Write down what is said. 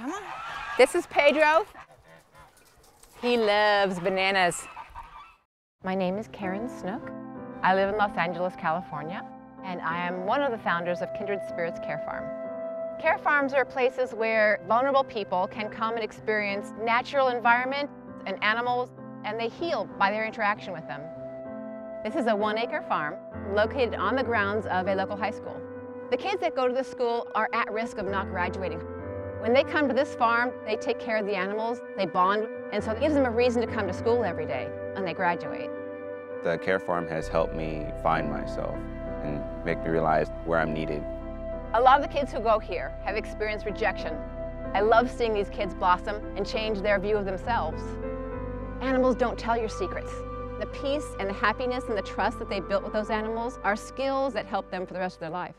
Come on. This is Pedro. He loves bananas. My name is Karen Snook. I live in Los Angeles, California, and I am one of the founders of Kindred Spirits Care Farm. Care farms are places where vulnerable people can come and experience natural environment and animals, and they heal by their interaction with them. This is a one acre farm located on the grounds of a local high school. The kids that go to the school are at risk of not graduating. When they come to this farm, they take care of the animals, they bond, and so it gives them a reason to come to school every day when they graduate. The care farm has helped me find myself and make me realize where I'm needed. A lot of the kids who go here have experienced rejection. I love seeing these kids blossom and change their view of themselves. Animals don't tell your secrets. The peace and the happiness and the trust that they built with those animals are skills that help them for the rest of their life.